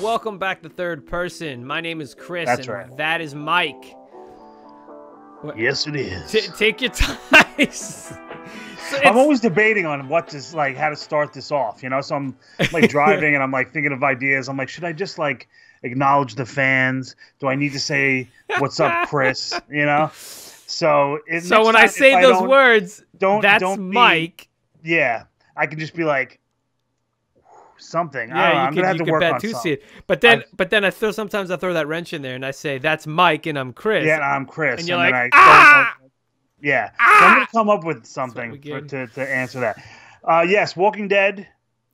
Welcome back to Third Person. My name is Chris, That's and right. that is Mike. Yes, it is. T- take your time. So I'm always debating on what to like how to start this off. You know, so I'm like driving and I'm like thinking of ideas. I'm like, should I just like acknowledge the fans? Do I need to say what's up, Chris? You know. So so when I say if those words, don't that's don't be- Mike. yeah, I can just be like something. I. Yeah, you I'm could, have you to could work bet on to something. see it. But then, I've- but then I throw sometimes I throw that wrench in there and I say that's Mike and I'm Chris. Yeah, and I'm Chris, And you're then like, I "Ah!" yeah. So I'm gonna come up with something for, to to answer that. Uh, yes, Walking Dead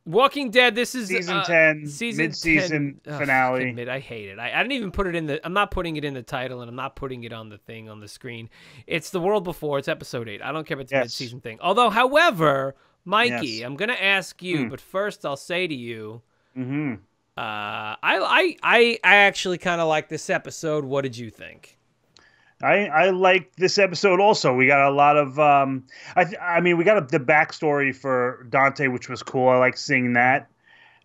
Walking Dead. This is season uh, ten, season mid-season 10 Ugh, finale. mid, I hate it. I, I didn't even put it in the. I'm not putting it in the title, and I'm not putting it on the thing on the screen. It's the world before. It's episode eight. I don't care if it's a Yes. mid-season thing. Although, however, Mikey, Yes. I'm gonna ask you, Hmm. but first I'll say to you, Mm-hmm. uh, I I I, I actually kind of like this episode. What did you think? I I like this episode also. We got a lot of um I th- I mean we got a, the backstory for Dante which was cool. I like seeing that.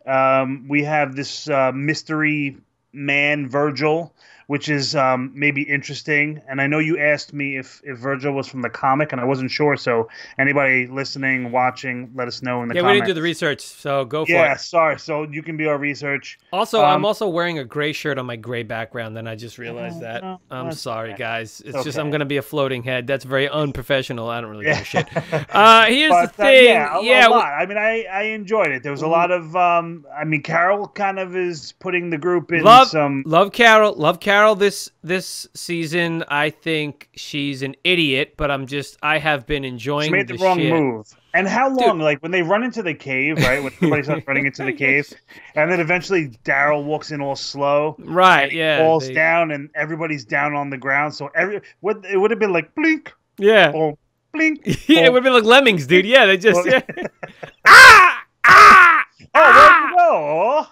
Um we have this uh, mystery man Virgil which is um, maybe interesting. And I know you asked me if, if Virgil was from the comic, and I wasn't sure. So anybody listening, watching, let us know in the yeah, we comments. didn't do the research, so go for yeah, it. Yeah, sorry. So you can be our research. Also, I'm Um, also wearing a gray shirt on my gray background. Then I just realized that. no, I'm sorry, okay. guys. It's just I'm gonna be a floating head. That's very unprofessional. I don't really give a shit. Uh, here's But, the uh, thing. yeah, a, yeah, a we- lot. I mean, I, I enjoyed it. There was a lot of, um, I mean, Carol kind of is putting the group in love some. love Carol. Love Carol this this season. I think she's an idiot, but I'm just I have been enjoying. She made the the wrong shit. move. And how long? Like when they run into the cave, right? When everybody starts running into the cave, and then eventually Daryl walks in all slow, Right? Yeah. falls they- down, and everybody's down on the ground. So every what it would have been like blink, Yeah. oh blink. yeah, it oh, would have been like lemmings, dude. Yeah, they just. Yeah. ah! Ah! Oh, where'd you go?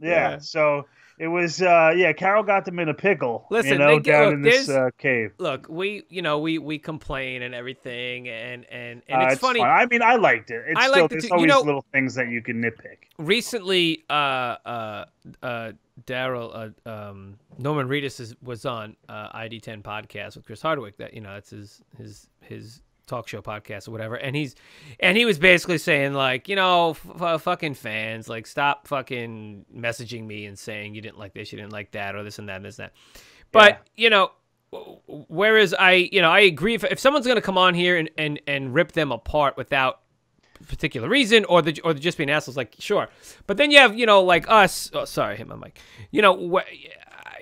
Yeah. Yeah. So it was, uh, yeah. Carol got them in a pickle. Listen, you know, get- down look, in this uh, cave. Look, we you know we we complain and everything, and and and Uh, it's, funny. fine. I mean, I liked it. It's I still liked it there's too. You know- little things that you can nitpick. recently uh uh uh daryl uh, um norman reedus is, was on uh ID10T podcast with chris hardwick that you know that's his his his talk show podcast or whatever and he's and he was basically saying like you know f- f- uh, fucking fans like stop fucking messaging me and saying you didn't like this you didn't like that or this and that and this and that. But you know whereas i you know i agree if, if someone's going to come on here and, and and rip them apart without particular reason or the or just being assholes like sure. But then you have you know like us oh sorry I hit my mic. You know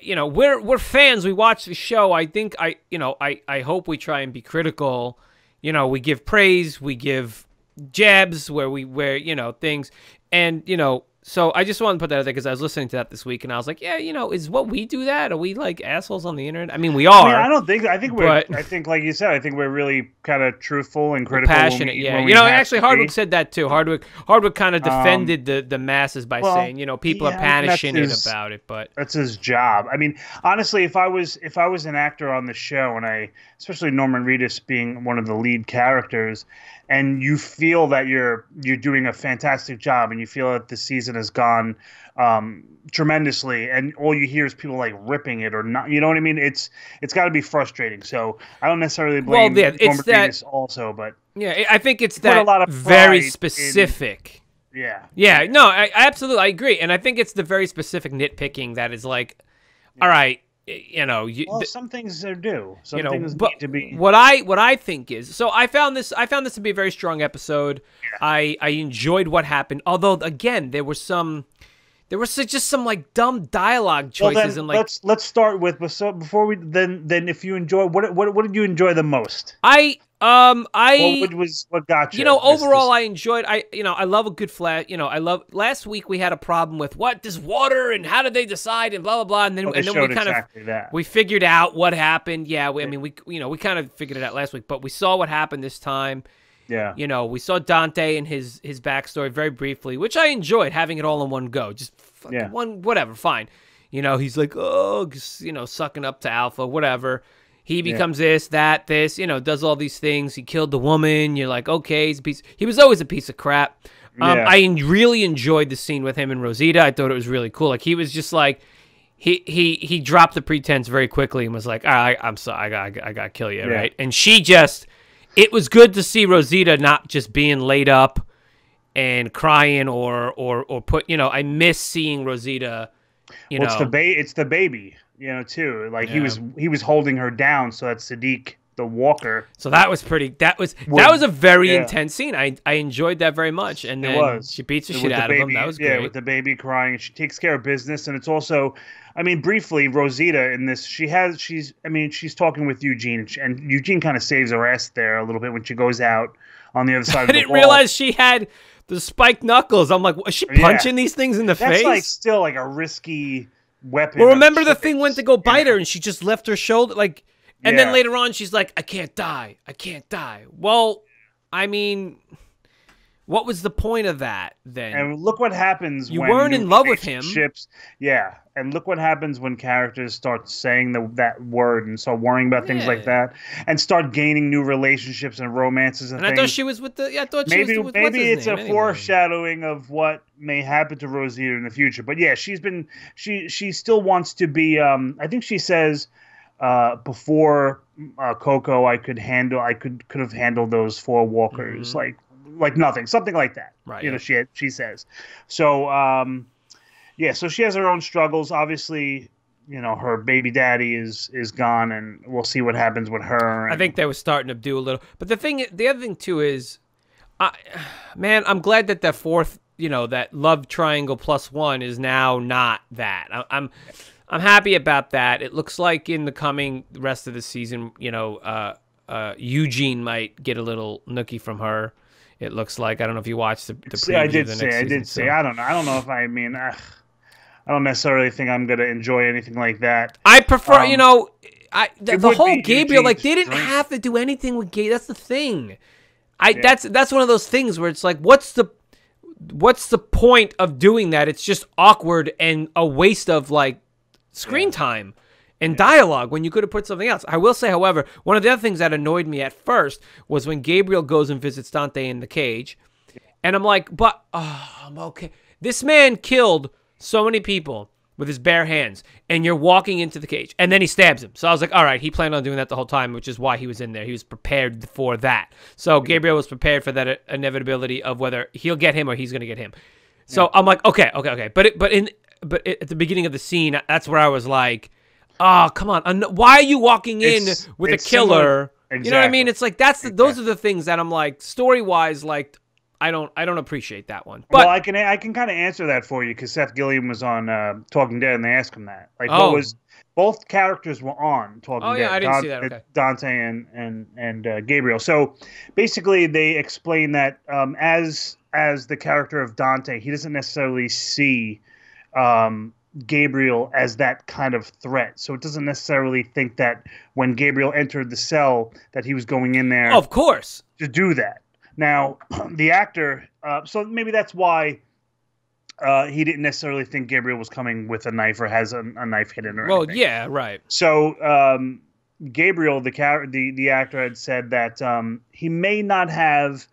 you know we're we're fans we watch the show. I think i you know i i hope we try and be critical you know we give praise we give jabs where we where you know things. And you know so I just wanted to put that out there because I was listening to that this week and I was like, yeah, you know, is what we do that? Are we like assholes on the internet? I mean, we I are. mean, I don't think. I think we're. but- I think, like you said, I think we're really kind of truthful and critical. passionate, we- yeah. You know, actually, be. Hardwick said that too. Hardwick, Hardwick kind of Um, defended the the masses by well, saying, you know, people yeah, are I passionate his- about it, but That's his job. I mean, honestly, if I was if I was an actor on the show, and I, especially Norman Reedus being one of the lead characters, and you feel that you're you're doing a fantastic job, and you feel that the season has gone um, tremendously, and all you hear is people like ripping it or not. You know what I mean? It's it's got to be frustrating. So I don't necessarily blame Well, yeah, it's that- also, but yeah, I- think it's put a lot of very pride in- specific. yeah. Yeah, no, I, I absolutely I agree, and I think it's the very specific nitpicking that is like, all right, you know, you, Well, some things are due. Some you know, things but need to be. what I what I think is so I found this I found this to be a very strong episode. I I enjoyed what happened, although again there were some there was just some like dumb dialogue Well, choices then and like let's let's start with so before we then then if you enjoy what what what did you enjoy the most? I um I what was what got you? you know overall this- I enjoyed I you know I love a good flash you know I love last week we had a problem with what does water and how did they decide and blah blah blah and then well, and then we kind exactly of that. we figured out what happened yeah we, I mean we you know we kind of figured it out last week but we saw what happened this time yeah. you know we saw Dante and his his backstory very briefly which I enjoyed having it all in one go just Yeah. one whatever fine you know he's like oh you know sucking up to alpha whatever he becomes this that this you know does all these things he killed the woman you're like okay he's a piece he was always a piece of crap Um, Yeah. I really enjoyed the scene with him and Rosita. I thought it was really cool. Like he was just like he he he dropped the pretense very quickly and was like, I, I'm sorry, I got I got to kill you, Yeah. right? And she just, it was good to see Rosita not just being laid up and crying or or or put. You know, I miss seeing Rosita. You well, know, it's the ba- it's the baby, you know, too. Like he was he was holding her down so that Siddiq, the walker, so that was pretty. That was Would- that was a very yeah. intense scene. I I enjoyed that very much. And it then was. she beats the shit out of him. That was yeah, great. with the baby crying, and she takes care of business. And it's also, I mean, briefly, Rosita in this, she has, she's, I mean, she's talking with Eugene, and Eugene kind of saves her ass there a little bit when she goes out on the other side I of the didn't wall. realize she had the spiked knuckles. I'm like, is she Yeah. punching these things in the that's face? like still like a risky weapon. well, remember the thing went to go bite Yeah. her and she just left her shoulder like, and then later on she's like, I can't die, I can't die. Well, I mean, what was the point of that then? And look what happens. You weren't in love with him. Yeah. And look what happens when characters start saying the, that, word and start worrying about yeah. things like that, and start gaining new relationships and romances and, and I thought she was with the. Yeah, I thought she maybe was with what's maybe it's name a anyway. foreshadowing of what may happen to Rosita in the future. But yeah, she's been she she still wants to be. Um, I think she says uh, before uh, Coco, I could handle I could could have handled those four walkers Mhm. like like nothing, something like that. Right, You know, she she says. So um, yeah, so she has her own struggles. Obviously, you know, her baby daddy is is gone, and we'll see what happens with her. I think they were starting to do a little. But the thing, the other thing too is, I, man, I'm glad that that fourth, you know, that love triangle plus one is now not that. I, I'm, I'm happy about that. It looks like in the coming rest of the season, you know, uh, uh, Eugene might get a little nookie from her. It looks like I don't know if you watched the, the See, I did of say, next I season, did say. so- I don't know. I don't know if I mean. ugh, I don't necessarily think I'm gonna enjoy anything like that. I prefer, you Um, know, I the, the whole Gabriel like they didn't dream. have to do anything with Gabriel. That's the thing. I that's that's one of those things where it's like, what's the what's the point of doing that? It's just awkward and a waste of like screen time and dialogue when you could have put something else. I will say, however, one of the other things that annoyed me at first was when Gabriel goes and visits Dante in the cage, and I'm like, but oh, I'm okay. This man killed so many people with his bare hands, and you're walking into the cage, and then he stabs him. So I was like, all right, he planned on doing that the whole time, which is why he was in there. He was prepared for that. So Gabriel was prepared for that uh, inevitability of whether he'll get him or he's going to get him. So I'm like, okay, okay, okay. But it, but in but at the beginning of the scene, that's where I was like, oh, come on, why are you walking in It's- with a it's similar- killer? You know what I mean? It's like that's the, those are the things that I'm like story wise, like I don't I don't appreciate that one. But well, I can I can kind of answer that for you because Seth Gilliam was on uh, Talking Dead and they asked him that. Like, Oh. what was both characters were on Talking Oh, Dead. yeah, I didn't see that, okay. Dante and and and uh, Gabriel. So basically, they explain that um, as as the character of Dante, he doesn't necessarily see um, Gabriel as that kind of threat. So it doesn't necessarily think that when Gabriel entered the cell that he was going in there of course. to do that. Now, the actor, uh, so maybe that's why uh, he didn't necessarily think Gabriel was coming with a knife or has a, a knife hidden or Well, anything. yeah, right. So um, Gabriel, the, char- the the actor, had said that um, he may not have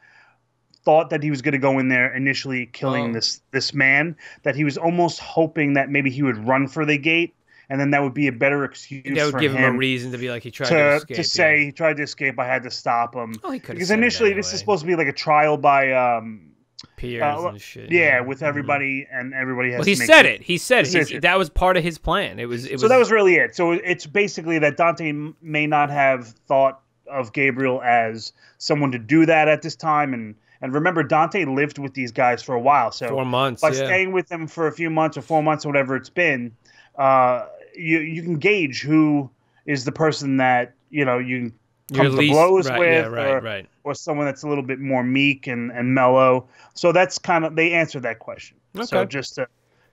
thought that he was going to go in there initially killing Oh. this this man. That he was almost hoping that maybe he would run for the gate, and then that would be a better excuse That would give him, him a reason to be like he tried to, to, escape. to say he tried to escape. I had to stop him oh, he could because initially this is supposed to be like a trial by um peers uh, and shit. yeah with Mhm. everybody and everybody has Well, to he make said it. He said it. That was part of his plan. It was. It was. so that was really it so it's basically that dante may not have thought of gabriel as someone to do that at this time and and remember dante lived with these guys for a while so four months. by yeah. staying with them for a few months or four months or whatever it's been uh you you can gauge who is the person that you know you Your come to least- blows right, with Yeah, right, or, right. or someone that's a little bit more meek and, and mellow. So that's kind of they answer that question. Okay. So just to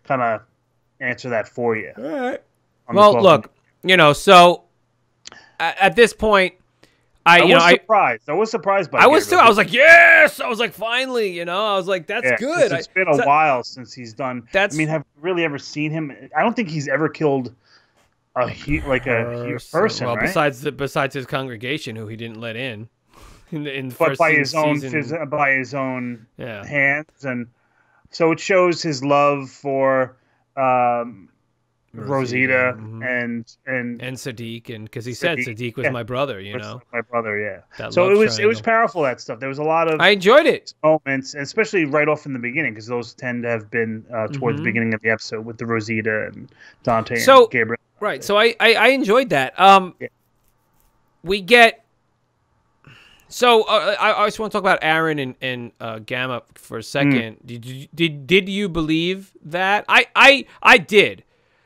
kind of answer that for you. All right. Well, look, you know, so at, at this point, I, I was know, surprised. I was surprised by. I was too. I was like, yes. I was like, finally, you know, I was like, that's Yeah, good. I, It's been a so- while since he's done. That's I mean, have you really ever seen him? I don't think he's ever killed a hu- like a hu- person, well, right? besides the besides his congregation, who he didn't let in. in, the, in the but first by his own season. by his own yeah. hands, and so it shows his love for um, Rosita, mhm. and and and Siddiq, and because he said Siddiq, Siddiq was yeah. my brother, you know. my brother. Yeah. That So it was it was powerful that stuff. There was a lot of I enjoyed it. moments, especially right off in the beginning, because those tend to have been uh, toward Mhm. the beginning of the episode with the Rosita and Dante So- and Gabriel. Right. So I, I, I enjoyed that. Um, Yeah. we get. So uh, I, I just want to talk about Aaron and, and uh, Gamma for a second. Did, you, did did you believe that? I I I did,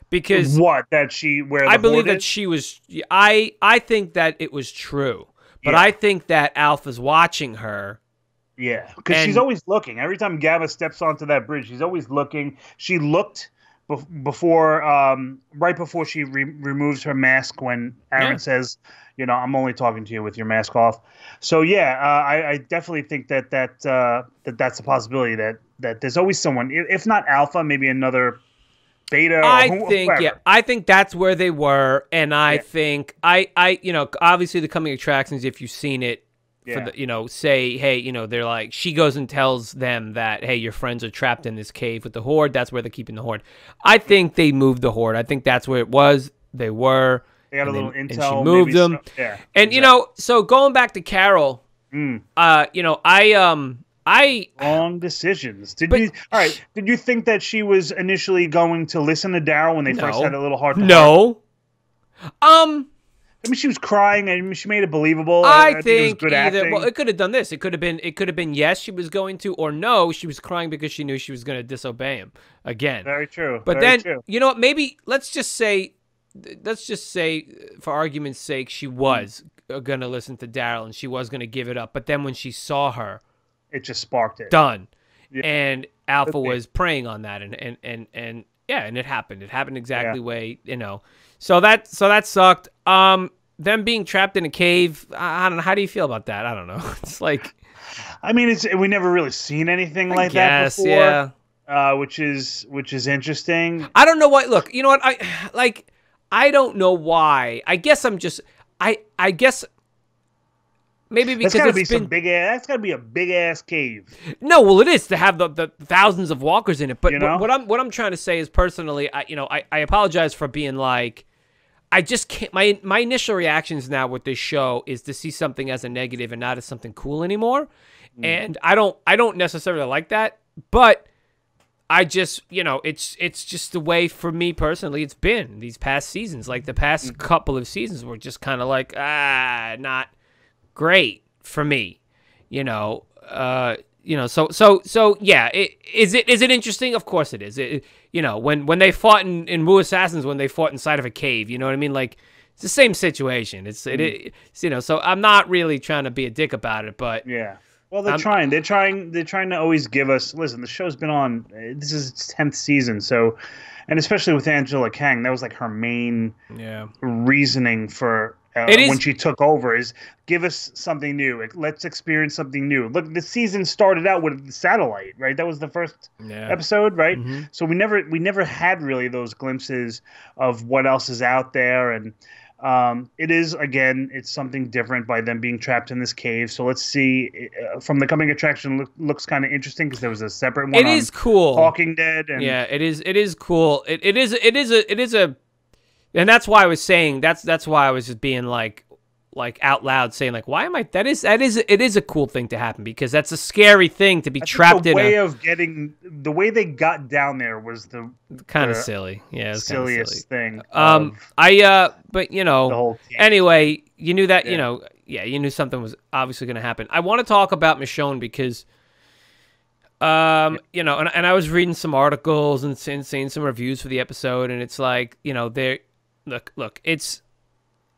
because What that she where the I believe that is? she was. I I think that it was true, but Yeah. I think that Alpha's watching her. Yeah, because she's always looking. Every time Gamma steps onto that bridge, she's always looking. She looked bef- before, um, right before she re- removes her mask when Aaron Yeah. says, "You know, I'm only talking to you with your mask off." So yeah, uh, I, I definitely think that that uh, that that's a possibility. That that there's always someone, if not Alpha, maybe another Beta. I think yeah, I think that's where they were, and I Yeah. think I I you know obviously the coming attractions if you've seen it. For the, you know, say, hey, you know, they're like, she goes and tells them that, hey, your friends are trapped in this cave with the horde. That's where they're keeping the horde. I think they moved the horde. I think that's where it was. They were, They got a little then- and she intel. moved maybe them. so- yeah, and you know, so going back to Carol, Mm. uh, you know, I um, I wrong decisions. Did But- you? All right. Did you think that she was initially going to listen to Daryl when they first had a little heart? no, um. I mean, she was crying and she made it believable. I, it was think, good either. acting. Well, it could have done this. It could have been. It could have been yes, she was going to, or no, she was crying because she knew she was going to disobey him again. Very true. But very then true. you know what? Maybe let's just say, let's just say, for argument's sake, she was going to listen to Daryl and she was going to give it up. But then when she saw her it just sparked it. done, Yeah. and Alpha be. was preying on that, and and and and yeah, and it happened. It happened exactly way you know. So that so that sucked. Um, them being trapped in a cave. I, I don't know. How do you feel about that? I don't know. It's like I mean, it's we never really seen anything I like guess, that before, yeah. uh, which is which is interesting. I don't know what. Look, you know what? I like. I don't know why. I guess I'm just. I I guess. Maybe That's because got to it's be been some big ass. That's got to be a big ass cave. no. Well, it is to have the, the thousands of walkers in it. But You what- know? what I'm what I'm trying to say is personally, I you know I, I apologize for being like. I just can't. My my initial reactions now with this show is to see something as a negative and not as something cool anymore, Mm. and I don't I don't necessarily like that. But I just you know it's it's just the way for me personally it's been these past seasons. Like the past Mm. couple of seasons were just kind of like ah not great for me, you know. Uh, you know, so so so yeah. It, is it is it interesting? Of course it is. It, you know, when when they fought in in Wu Assassins, when they fought inside of a cave, you know what I mean? Like it's the same situation. It's it, it's, you know. So I'm not really trying to be a dick about it, but Yeah. Well, they're I'm- trying. They're trying. They're trying to always give us. Listen, the show's been on. uh, This is its tenth season, so, and especially with Angela Kang, that was like her main yeah, reasoning for uh, is- when she took over is give us something new. Let's experience something new. Look, the season started out with the satellite, right? That was the first yeah. episode, right? Mhm. So we never we never had really those glimpses of what else is out there, and um, it is again it's something different by them being trapped in this cave. So let's see. Uh, from the coming attraction, look, looks kind of interesting because there was a separate one. It is cool. Talking Dead, and yeah, it is. It is cool. It, it is. It is a. It is a. And that's why I was saying. That's that's why I was just being like, like out loud saying like, why am I? That is that is it is a cool thing to happen because that's a scary thing to be I trapped the in. way A, of getting the way they got down there was the kind of silly. Yeah, silliest silly. thing. Um, I uh, but you the know, anyway, you knew that. You know, yeah, you knew something was obviously going to happen. I want to talk about Michonne because. Um, you know, and, and I was reading some articles and seeing, seeing some reviews for the episode, and it's like, you know, there, look, look, it's,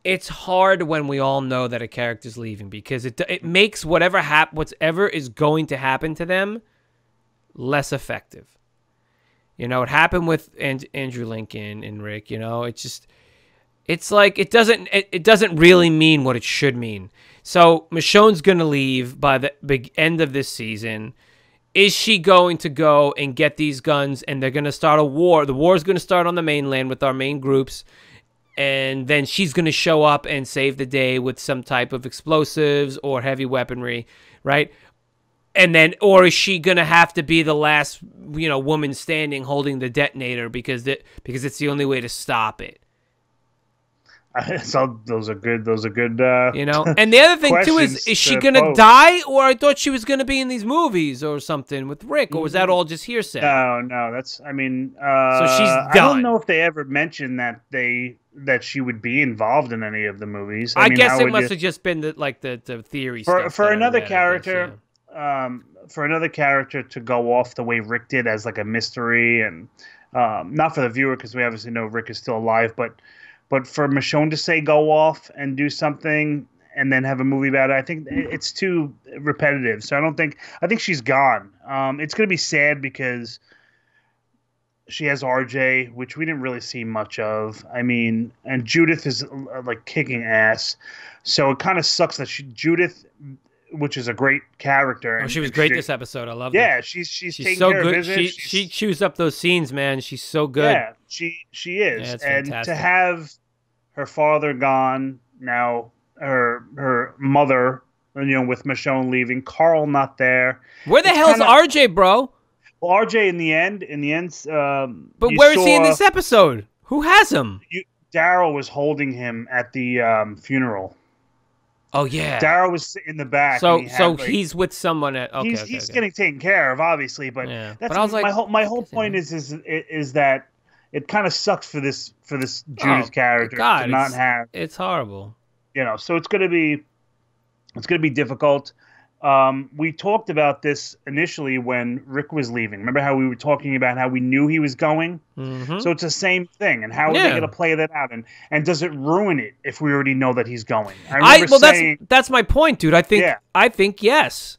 it's hard when we all know that a character's leaving because it it makes whatever hap whatever is going to happen to them less effective. You know, it happened with and- Andrew Lincoln and Rick. You know, it's just, it's like it doesn't it, it doesn't really mean what it should mean. So Michonne's gonna leave by the big end of this season. Is she going to go and get these guns and they're gonna start a war? The war is gonna start on the mainland with our main groups, and then she's gonna show up and save the day with some type of explosives or heavy weaponry, right? And then, or is she gonna have to be the last, you know, woman standing holding the detonator because that because it's the only way to stop it? so those are good. Those are good. Uh, You know, and the other thing too is, is she to gonna pose. die, or I thought she was gonna be in these movies or something with Rick, or was that all just hearsay? No, no, that's. I mean, uh, she's I don't know if they ever mentioned that they that she would be involved in any of the movies. I, mean, guess it must you- have just been the, like the the theory for stuff for another read, I guess, character. yeah. Um, for another character to go off the way Rick did as like a mystery, and um, not for the viewer because we obviously know Rick is still alive, but but for Michonne to say go off and do something and then have a movie about it, I think it's too repetitive. So I don't think I think she's gone. Um, it's gonna be sad because she has RJ, which we didn't really see much of. I mean, and Judith is uh, like kicking ass. So it kind of sucks that she Judith, which is a great character. Oh, and- she was great this episode. I love. Yeah, she's she's, she's taking so care good. of business. She She's- she chews up those scenes, man. She's so good. Yeah, she she is, Yeah, and to have her father gone now, her her mother, you know, with Michonne leaving, Carl not there. Where the hell's kinda- RJ, bro? Well, RJ in the end, in the end, um, But where is he in this episode? Who has him? You, Daryl was holding him at the um, funeral. Oh yeah. Daryl was in the back. so he so like- he's with someone at okay. he's okay, he's okay. getting taken care of, obviously. But Yeah. that's But I was like, my whole my whole point is is is that it kind of sucks for this for this Judith Oh, character God, to not have It's horrible. you know. So it's gonna be it's gonna be difficult. Um, we talked about this initially when Rick was leaving. Remember how we were talking about how we knew he was going? hmm So it's the same thing. And how are they going to play that out? And and does it ruin it if we already know that he's going? I I well, saying, that's that's my point, dude. I think Yeah. I think yes.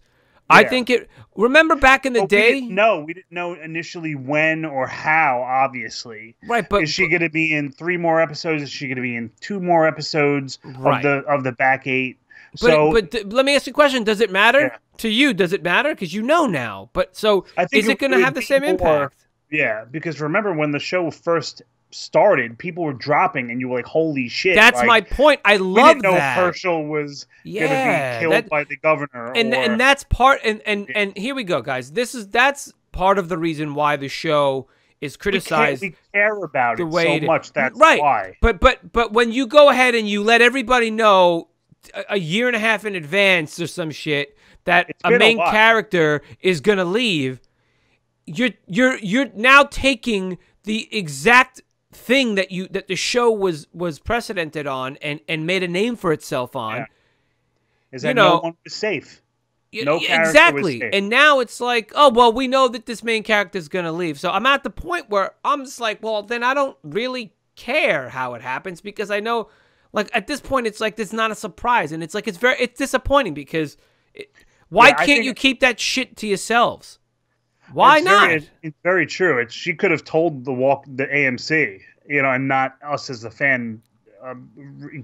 I think it. Remember back in the but we day, didn't. We didn't know initially when or how. Obviously, right? But is she going to be in three more episodes? Is she going to be in two more episodes Right. of the of the back eight? But, so but th- let me ask you a question: Does it matter Yeah. to you? Does it matter because you know now? But so I think is it it going to have the same more- impact? yeah, because remember when the show first started, people were dropping, and you were like, "Holy shit!" That's like, my point. I love We didn't know that. Hershel was yeah, going to be killed that- by the governor. and or, and that's part. And and Yeah. and here we go, guys. This is that's part of the reason why the show is we, criticized. we care about the it way so it- much. That's right. why. But but but when you go ahead and you let everybody know a, year and a half in advance or some shit that a been a main character is gonna leave, you're you're you're now taking the exact thing that you that the show was was precedented on and and made a name for itself on. Yeah. Is you that no one was safe? No y- character was exactly. And now it's like, oh well, we know that this main character is gonna leave. So I'm at the point where I'm just like, well, then I don't really care how it happens because I know, like at this point, it's like it's not a surprise, and it's like it's very it's disappointing because it, why Yeah, can't you keep that shit to yourselves? Why it's not? Very, it- it's very true. It's she could have told the walk the AMC, you know, and not us as the fan, um,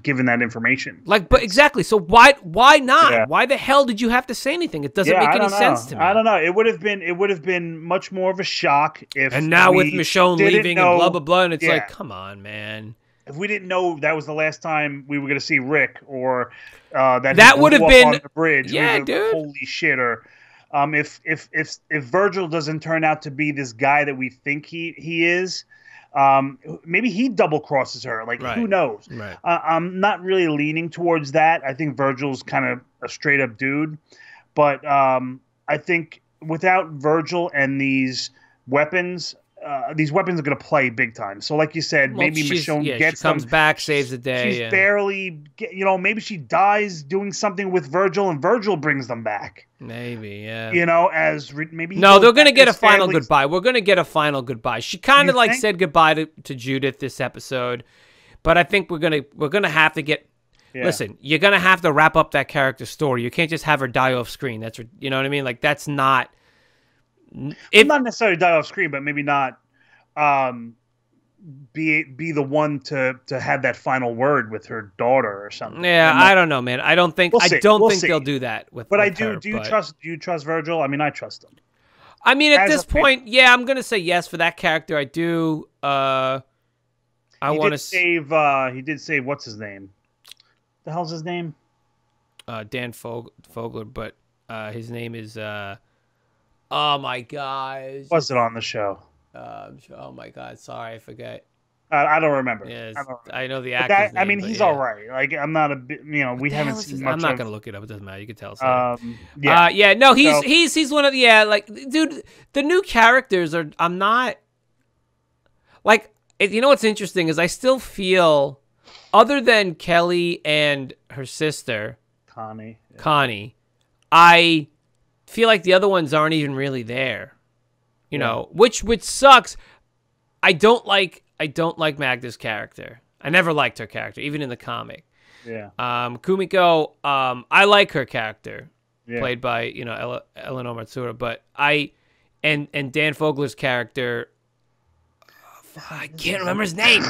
given that information. like, but exactly. So why why not? Yeah. Why the hell did you have to say anything? It doesn't yeah, make any know. sense to me. I don't know. It would have been it would have been much more of a shock if and now with Michonne leaving know- and blah blah blah, and it's yeah. like, come on, man. If we didn't know that was the last time we were going to see Rick or uh, that That would have been- on the bridge. Yeah, would've- dude. Holy shit! Or um, if if if if Virgil doesn't turn out to be this guy that we think he he is, um, maybe he double crosses her. Like who knows? Right. Uh, I'm not really leaning towards that. I think Virgil's kind of a straight up dude, but um, I think without Virgil and these weapons, uh, these weapons are going to play big time. So, like you said, Well, maybe Michonne yeah, gets she comes them. back, saves the day. She's yeah. barely, get, you know, maybe she dies doing something with Virgil, and Virgil brings them back. Maybe, yeah. You know, as re- maybe no, they're gonna get a final family's- goodbye. We're gonna get a final goodbye. She kind of like think? said goodbye to, to Judith this episode, but I think we're gonna we're gonna have to get. Yeah. Listen, you're gonna have to wrap up that character story. You can't just have her die off screen. That's what- you know what I mean. Like that's not. If not necessarily die off screen, but maybe not um, be be the one to to have that final word with her daughter or something. yeah, I don't know, man. I don't think We'll I don't We'll think see. they'll do that with. But I do. her, do you but- trust? Do you trust Virgil? I mean, I trust him. I mean, at As this point, yeah, I'm gonna say yes for that character. I do. Uh, I he want did to save. Uh, he did save. What's his name? The hell's his name? uh, Dan Fog- Fogler, but uh, his name is. Uh, oh my god! Was it on the show? Uh, oh my god! Sorry, I forget. I, I don't remember. Yeah, I, don't remember. I know the But actor's I mean, he's yeah. all right. Like I'm not a bit. You know, we haven't seen much. I'm not of, gonna look it up. It doesn't matter. You can tell. Um, yeah. Uh, yeah, no, he's So- he's he's one of the yeah, like dude, the new characters are I'm not like it, you know what's interesting is I still feel other than Kelly and her sister Connie. Connie, I feel like the other ones aren't even really there. You know, which which sucks. I don't like I don't like Magna's character. I never liked her character, even in the comic. Yeah. Um, Kumiko, um, I like her character Yeah. played by you know Ele- Eleanor Matsuura, but I and and Dan Fogler's character, I can't remember his name.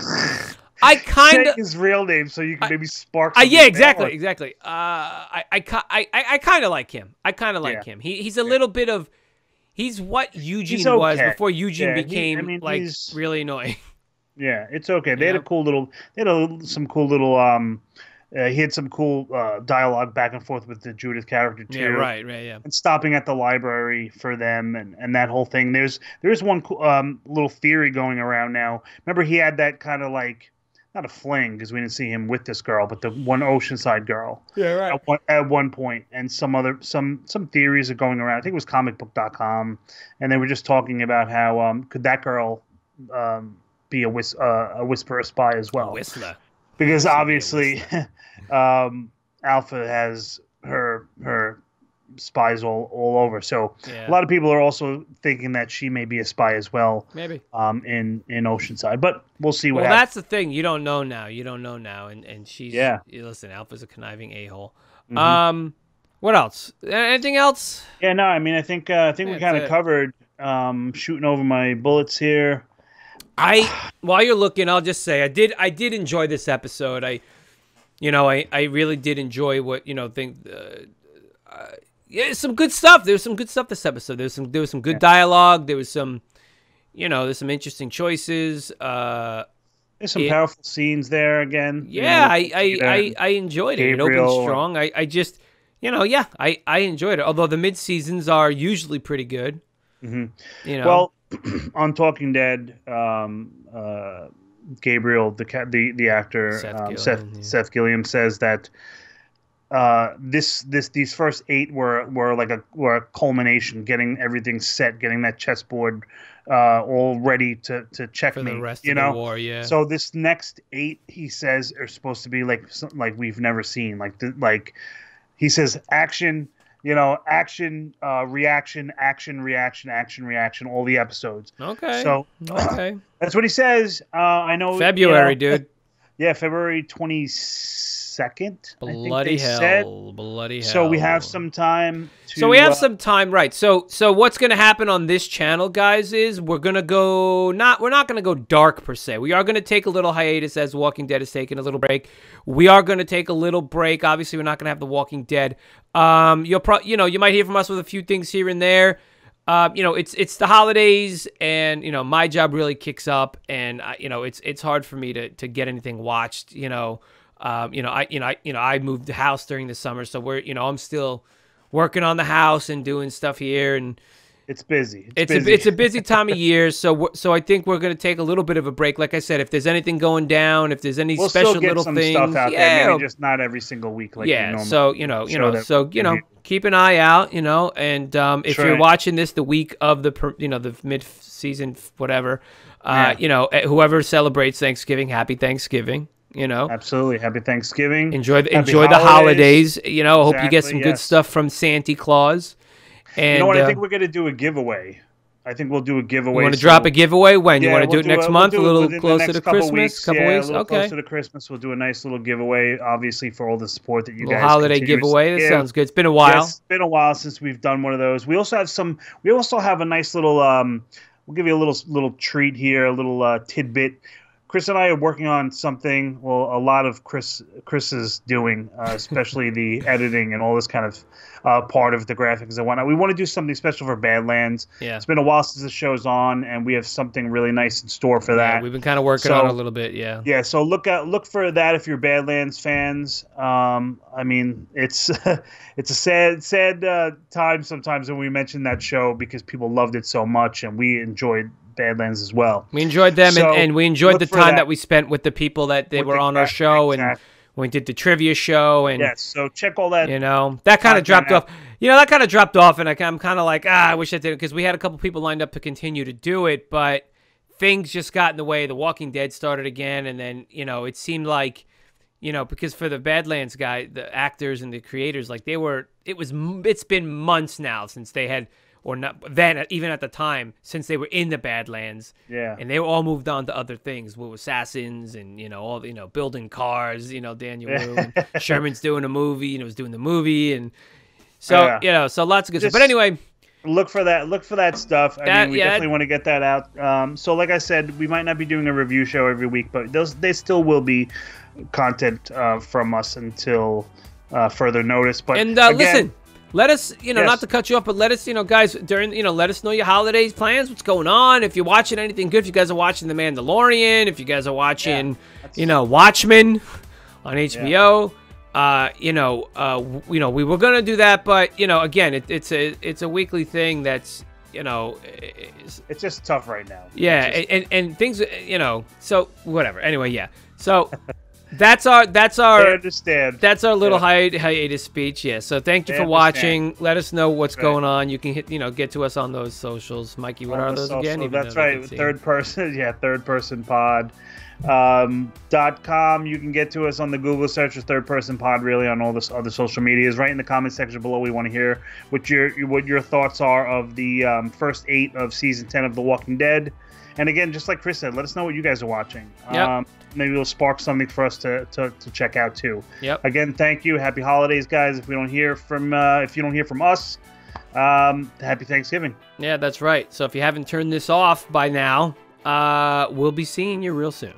I kind of, his real name so you can maybe spark. uh, yeah, exactly, exactly. Uh, I I I I, I kind of like him. I kind of like Yeah. him. He he's a little bit of. He's what Eugene He's was before Eugene Yeah, he- I became mean, like he's- really annoying. Yeah, it's okay. They had a cool little. They had a, some cool little. Um, uh, he had some cool uh, dialogue back and forth with the Judith character too. yeah, right, right, yeah. And stopping at the library for them and, and that whole thing. There's there's one um, little theory going around now. Remember, he had that kind of like not a fling because we didn't see him with this girl, but the one Oceanside girl Yeah, right. at one, at one point, and some other some some theories are going around. I think it was comicbook.com, and they were just talking about how um, could that girl um, be a whis- uh, a whisperer spy as well? Whistler. because She be a obviously, um, Alpha has her her spies all all over. So Yeah, a lot of people are also thinking that she may be a spy as well maybe. um, in in Oceanside, but we'll see what Well, happens. that's the thing. You don't know now. You don't know now, and and she's Yeah. Listen, Alpha's a conniving a hole. Mhm. Um, what else? Anything else? Yeah, no, I mean, I think uh, I think we kind of covered um, shooting over my bullets here. I while you're looking, I'll just say I did I did enjoy this episode. I, you know, I I really did enjoy what you know think. Uh, uh, yeah, some good stuff. There was some good stuff this episode. There was some there was some good dialogue. There was some, you know, there's some interesting choices. Uh, There's some Yeah. powerful scenes there again. you yeah, know, I I, I I enjoyed it. It opened strong. I I just you know yeah I I enjoyed it. Although the mid seasons are usually pretty good. Mhm. You know. Well, on Talking Dead, um, uh, Gabriel, the the the actor, Seth um, Gilliam, Seth yeah. Seth Gilliam says that uh, this this these first eight were were like a were a culmination, getting everything set, getting that chessboard uh, all ready to to for checkmate. the rest you of know. the war, yeah. So this next eight, he says, are supposed to be like like we've never seen. Like the, like he says, action, you know, action, uh, reaction, action, reaction, action, reaction. All the episodes. okay. So okay. that's what he says. Uh, I know February, you know, dude. Yeah, February twenty second. Bloody hell. Said. Bloody hell. So we have some time. To, So we have uh, some time, right? So so what's going to happen on this channel, guys, is we're going to go not we're not going to go dark per se. We are going to take a little hiatus as Walking Dead is taking a little break. We are going to take a little break. Obviously, we're not going to have the Walking Dead. Um, you'll pro- you know you might hear from us with a few things here and there. Uh, you know, it's it's the holidays, and you know my job really kicks up, and I, you know it's it's hard for me to to get anything watched. You know, um, you know I you know I you know I moved the house during the summer, so we're you know I'm still working on the house and doing stuff here, and It's busy. it's busy. a it's a busy time of year. So so I think we're gonna take a little bit of a break. Like I said, if there's anything going down, if there's any We'll special little things, stuff out yeah, there. Maybe just not every single week. Like yeah. So you know, you know, so you know, keep an eye out, you know, and um, if you're watching this the week of the you know the mid season whatever, uh, Yeah. you know, eh, whoever celebrates Thanksgiving, happy Thanksgiving. You know, Absolutely. Happy Thanksgiving. enjoy the, Happy enjoy the holidays. holidays. You know, I hope you get some good stuff from Santa Claus. And you know what? uh, I think we're gonna do a giveaway. I think we'll do a giveaway. you want to so- drop a giveaway when you want to we'll do it next we'll month, a little closer to couple Christmas, weeks. couple yeah, weeks. A little Okay, closer to Christmas, we'll do a nice little giveaway, obviously for all the support that you little guys. holiday giveaway. That give. sounds good. It's been a while. Yes, it's been a while since we've done one of those. We also have some. We also have a nice little. Um, we'll give you a little little treat here, a little uh, tidbit. Chris and I are working on something. Well, a lot of Chris Chris is doing, uh, especially the editing and all this kind of uh, part of the graphics and whatnot. We want to do something special for Badlands. Yeah. It's been a while since the show's on, and we have something really nice in store for that. Yeah, we've been kind of working So- on it a little bit. Yeah. Yeah, so look out, look for that if you're Badlands fans. Um, I mean, it's it's a sad sad uh, time sometimes when we mention that show because people loved it so much, and we enjoyed Badlands as well. We enjoyed them, So, and, and we enjoyed the time that. that. we spent with the people that they With were the on our show, and exactly. when we did the trivia show, and Yes, so check all that. you know that kind of dropped off. You know that kind of dropped off, and I, I'm kind of like, ah, I wish I did because we had a couple people lined up to continue to do it, but things just got in the way. The Walking Dead started again, and then you know it seemed like, you know, because for the Badlands guy, the actors and the creators, like they were, it was, it's been months now since they had. Or not then, even at the time, since they were in the Badlands, Yeah. and they were all moved on to other things with assassins and you know all you know building cars you know daniel Wu sherman's doing a movie and it was doing the movie and so Yeah. you know so lots of good stuff. But anyway look for that look for that stuff. I That- mean we yeah, definitely want to get that out. Um, so like i said we might not be doing a review show every week but those they still will be content uh, from us until uh, further notice. But and uh, again, listen let us you know Yes. not to cut you off but let us you know guys during you know let us know your holidays plans what's going on if you're watching anything good if you guys are watching the mandalorian if you guys are watching that's- you know watchmen on hbo uh, you know, uh, w- you know, we were gonna do that, but you know, again, it, it's a it's a weekly thing that's you know, is- it's just tough right now yeah, just- and and things, you know, so whatever. Anyway, yeah. So that's our that's our I understand that's our little Yeah. hi- hiatus speech. Yeah. So thank you for understand. watching. Let us know what's Right. going on. You can hit, you know, get to us on those socials. Mikey, what on are those social- again? Even That's right. Third person, yeah, third person pod. Um, dot com. You can get to us on the Google search or third person pod. Really on all this other social medias. Right in the comment section below. We want to hear what your what your thoughts are of the um, first eight of season ten of The Walking Dead. And again, just like Chris said, let us know what you guys are watching. Yep. Um, maybe it'll spark something for us to, to, to check out too. Yep. Again, thank you. Happy holidays, guys. If we don't hear from, uh, if you don't hear from us, um, happy Thanksgiving. Yeah, that's right. So if you haven't turned this off by now, uh, we'll be seeing you real soon.